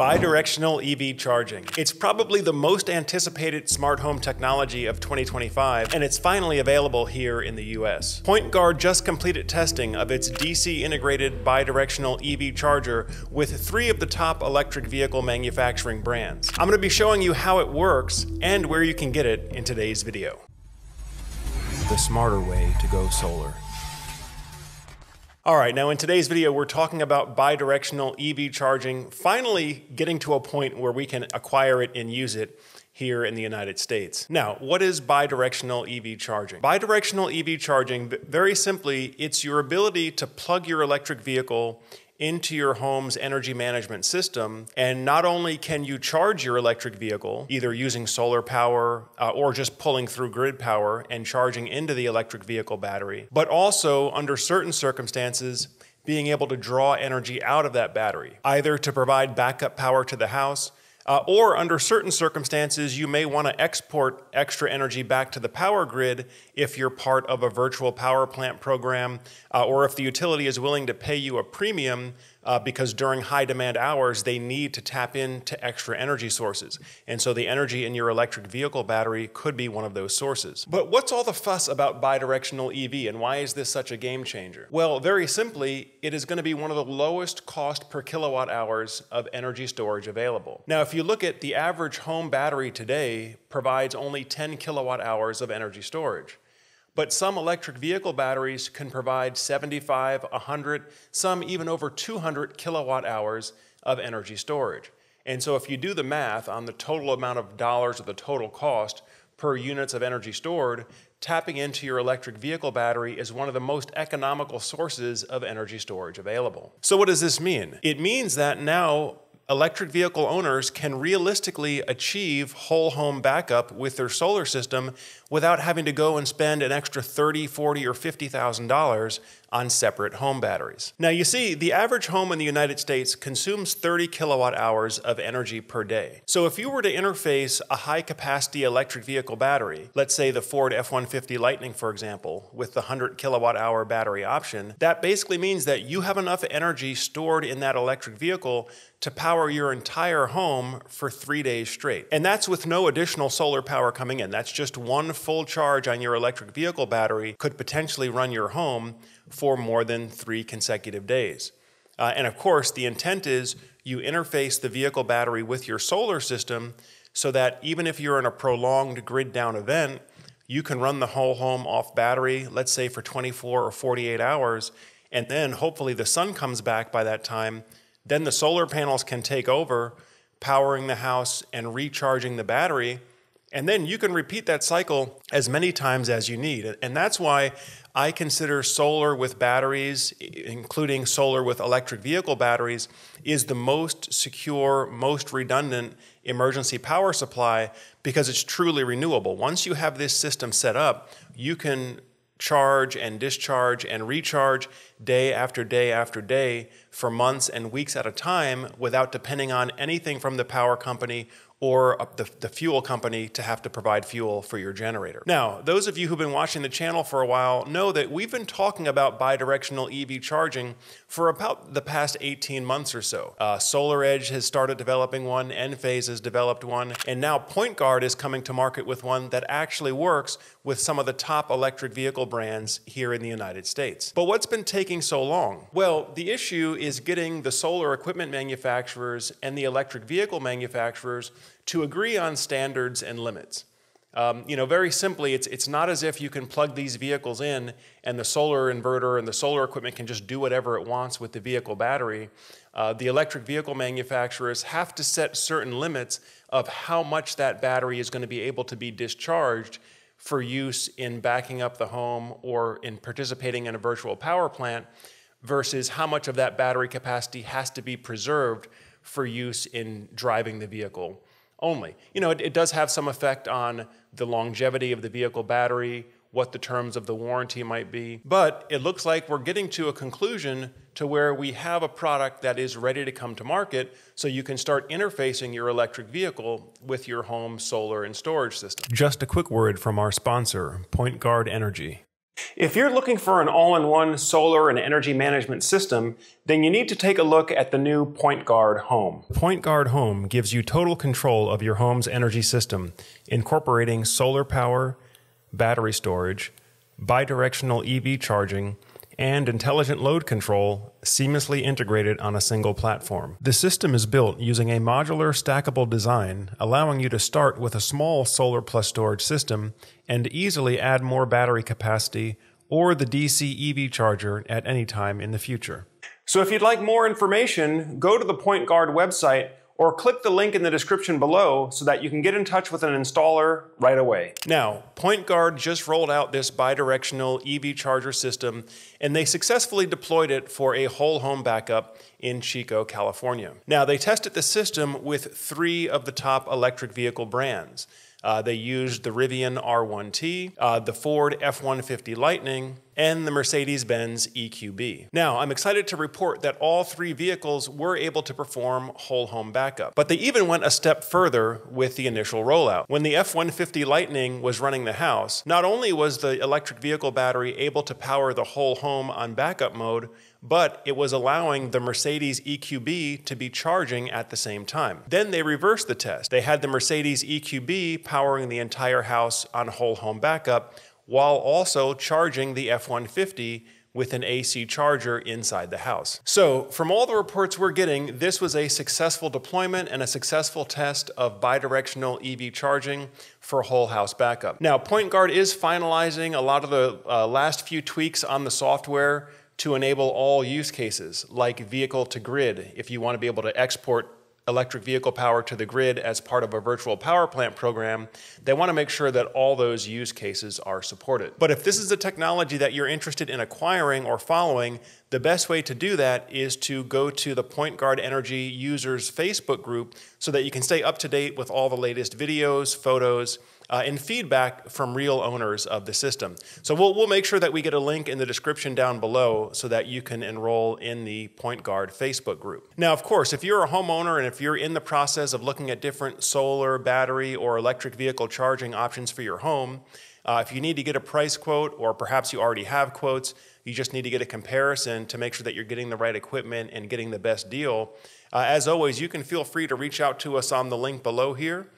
Bidirectional EV charging. It's probably the most anticipated smart home technology of 2025, and it's finally available here in the US. PointGuard just completed testing of its DC integrated bidirectional EV charger with three of the top electric vehicle manufacturing brands. I'm going to be showing you how it works and where you can get it in today's video. The smarter way to go solar. All right, now in today's video, we're talking about bidirectional EV charging, finally getting to a point where we can acquire it and use it here in the United States. Now, what is bidirectional EV charging? Bidirectional EV charging, very simply, it's your ability to plug your electric vehicle into your home's energy management system. And not only can you charge your electric vehicle, either using solar power uh, or just pulling through grid power and charging into the electric vehicle battery, but also under certain circumstances, being able to draw energy out of that battery, either to provide backup power to the house uh, or under certain circumstances, you may want to export extra energy back to the power grid if you're part of a virtual power plant program, uh, or if the utility is willing to pay you a premium uh, because during high demand hours, they need to tap into extra energy sources. And so the energy in your electric vehicle battery could be one of those sources. But what's all the fuss about bidirectional EV and why is this such a game changer? Well, very simply, it is going to be one of the lowest cost per kilowatt hours of energy storage available. Now, if you look at the average home battery today provides only 10 kilowatt hours of energy storage. But some electric vehicle batteries can provide 75, 100, some even over 200 kilowatt hours of energy storage. And so if you do the math on the total amount of dollars or the total cost per units of energy stored, tapping into your electric vehicle battery is one of the most economical sources of energy storage available. So what does this mean? It means that now electric vehicle owners can realistically achieve whole home backup with their solar system without having to go and spend an extra 30, 40, or $50,000 on separate home batteries. Now you see, the average home in the United States consumes 30 kilowatt hours of energy per day. So if you were to interface a high capacity electric vehicle battery, let's say the Ford F-150 Lightning for example, with the 100 kilowatt hour battery option, that basically means that you have enough energy stored in that electric vehicle to power your entire home for three days straight. And that's with no additional solar power coming in. That's just one full charge on your electric vehicle battery could potentially run your home for more than three consecutive days. Uh, and of course, the intent is you interface the vehicle battery with your solar system so that even if you're in a prolonged grid down event, you can run the whole home off battery, let's say for 24 or 48 hours, and then hopefully the sun comes back by that time. Then the solar panels can take over, powering the house and recharging the battery. And then you can repeat that cycle as many times as you need. And that's why I consider solar with batteries, including solar with electric vehicle batteries, is the most secure, most redundant emergency power supply because it's truly renewable. Once you have this system set up, you can charge and discharge and recharge day after day after day for months and weeks at a time without depending on anything from the power company or the, the fuel company to have to provide fuel for your generator. Now, those of you who've been watching the channel for a while know that we've been talking about bidirectional EV charging for about the past 18 months or so. Uh, SolarEdge has started developing one, Enphase has developed one, and now PointGuard is coming to market with one that actually works with some of the top electric vehicle brands here in the United States. But what's been taking so long? Well, the issue is getting the solar equipment manufacturers and the electric vehicle manufacturers to agree on standards and limits. Um, you know, very simply, it's, it's not as if you can plug these vehicles in and the solar inverter and the solar equipment can just do whatever it wants with the vehicle battery. Uh, the electric vehicle manufacturers have to set certain limits of how much that battery is going to be able to be discharged for use in backing up the home or in participating in a virtual power plant versus how much of that battery capacity has to be preserved for use in driving the vehicle only. You know, it, it, does have some effect on the longevity of the vehicle battery, what the terms of the warranty might be, but it looks like we're getting to a conclusion to where we have a product that is ready to come to market so you can start interfacing your electric vehicle with your home solar and storage system. Just a quick word from our sponsor, Point Guard Energy. If you're looking for an all-in-one solar and energy management system, then you need to take a look at the new PointGuard Home. PointGuard Home gives you total control of your home's energy system, incorporating solar power, battery storage, bidirectional EV charging, and intelligent load control seamlessly integrated on a single platform. The system is built using a modular stackable design, allowing you to start with a small solar plus storage system and easily add more battery capacity or the DC EV charger at any time in the future. So if you'd like more information, go to the Point Guard website or click the link in the description below so that you can get in touch with an installer right away. Now, PointGuard just rolled out this bidirectional EV charger system and they successfully deployed it for a whole home backup in Chico, California. Now, they tested the system with three of the top electric vehicle brands. Uh, they used the Rivian R1T, uh, the Ford F-150 Lightning, and the Mercedes-Benz EQB. Now, I'm excited to report that all three vehicles were able to perform whole home backup, but they even went a step further with the initial rollout. When the F-150 Lightning was running the house, not only was the electric vehicle battery able to power the whole home on backup mode, but it was allowing the Mercedes EQB to be charging at the same time. Then they reversed the test. They had the Mercedes EQB powering the entire house on whole home backup while also charging the F-150 with an AC charger inside the house. So, from all the reports we're getting, this was a successful deployment and a successful test of bidirectional EV charging for whole house backup. Now, Point Guard is finalizing a lot of the uh, last few tweaks on the software to enable all use cases, like vehicle to grid, if you want to be able to export electric vehicle power to the grid as part of a virtual power plant program, they want to make sure that all those use cases are supported. But if this is a technology that you're interested in acquiring or following, the best way to do that is to go to the Point Guard Energy users Facebook group so that you can stay up to date with all the latest videos, photos, uh, and feedback from real owners of the system. So we'll, we'll make sure that we get a link in the description down below so that you can enroll in the Point Guard Facebook group. Now, of course, if you're a homeowner and if you're in the process of looking at different solar, battery, or electric vehicle charging options for your home, uh, if you need to get a price quote, or perhaps you already have quotes, you just need to get a comparison to make sure that you're getting the right equipment and getting the best deal. Uh, as always, you can feel free to reach out to us on the link below here.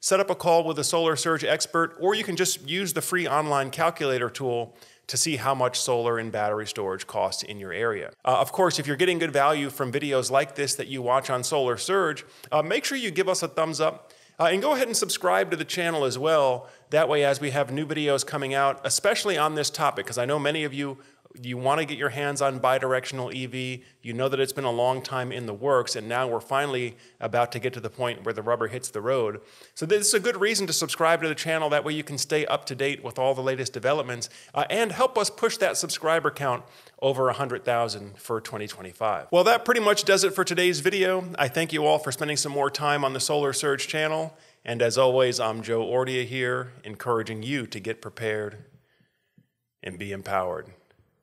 Set up a call with a Solar Surge expert, or you can just use the free online calculator tool to see how much solar and battery storage costs in your area. Uh, of course, if you're getting good value from videos like this that you watch on Solar Surge, uh, make sure you give us a thumbs up. Uh, and go ahead and subscribe to the channel as well. That way, as we have new videos coming out, especially on this topic, because I know many of you you want to get your hands on bidirectional EV. You know that it's been a long time in the works, and now we're finally about to get to the point where the rubber hits the road. So this is a good reason to subscribe to the channel. That way you can stay up to date with all the latest developments uh, and help us push that subscriber count over 100,000 for 2025. Well, that pretty much does it for today's video. I thank you all for spending some more time on the Solar Surge channel. And as always, I'm Joe Ordia here, encouraging you to get prepared and be empowered.